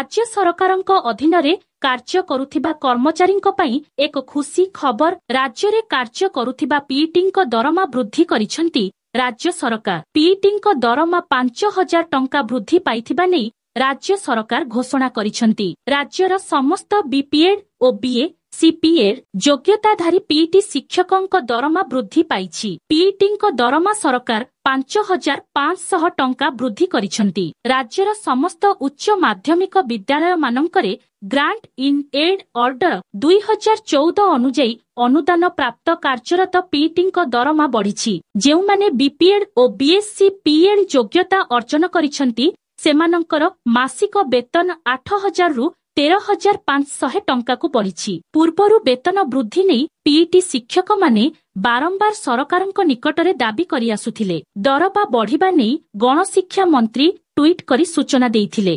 ରାଜ୍ୟ ସରକାରଙ୍କ ଅଧୀନରେ କାର୍ଯ୍ୟ କରୁଥିବା କର୍ମଚାରୀଙ୍କ ପାଇଁ ଏକ ଖୁସି ଖବର ରାଜ୍ୟରେ କାର୍ଯ୍ୟ କରୁଥିବା ପିଇଟିଙ୍କ ଦରମା ବୃଦ୍ଧି କରିଛନ୍ତି ରାଜ୍ୟ ସରକାର। ପିଇଟିଙ୍କ ଦରମା ପାଞ୍ଚ ହଜାର ଟଙ୍କା ବୃଦ୍ଧି ପାଇଥିବା ନେଇ ରାଜ୍ୟ ସରକାର ଘୋଷଣା କରିଛନ୍ତି। ରାଜ୍ୟର ସମସ୍ତ BPEd O B A C P Ed ଯୋଗ୍ୟତାଧାରୀ PET ଶିକ୍ଷକଙ୍କ ଦରମା ବୃଦ୍ଧି ପାଇଛି। ପିଇଟିଙ୍କ ଦରମା ସରକାର ପାଞ୍ଚ ହଜାର ପାଞ୍ଚଶହ ଟଙ୍କା ବୃଦ୍ଧି କରିଛନ୍ତି। ରାଜ୍ୟର ସମସ୍ତ ଉଚ୍ଚ ମାଧ୍ୟମିକ ବିଦ୍ୟାଳୟମାନଙ୍କରେ ଗ୍ରାଣ୍ଟ ଇନ୍ ଏଡ୍ ଅର୍ଡର ଦୁଇ ହଜାର ଚଉଦ ଅନୁଯାୟୀ ଅନୁଦାନ ପ୍ରାପ୍ତ କାର୍ଯ୍ୟରତ ପିଇଟିଙ୍କ ଦରମା ବଢିଛି। ଯେଉଁମାନେ ବିପିଏଡ୍ ଓ ବିଏସ୍ସି ପିଏଡ୍ ଯୋଗ୍ୟତା ଅର୍ଜନ କରିଛନ୍ତି ସେମାନଙ୍କର ମାସିକ ବେତନ ଆଠ ହଜାରରୁ ତେର ହଜାର ପାଞ୍ଚଶହ ଟଙ୍କାକୁ ବଢିଛି। ପୂର୍ବରୁ ବେତନ ବୃଦ୍ଧି ନେଇ ପିଇଟି ଶିକ୍ଷକମାନେ ବାରମ୍ବାର ସରକାରଙ୍କ ନିକଟରେ ଦାବି କରିଆସୁଥିଲେ। ଦରମା ବଢିବା ନେଇ ଗଣଶିକ୍ଷା ମନ୍ତ୍ରୀ ଟ୍ୱିଟ୍ କରି ସୂଚନା ଦେଇଥିଲେ।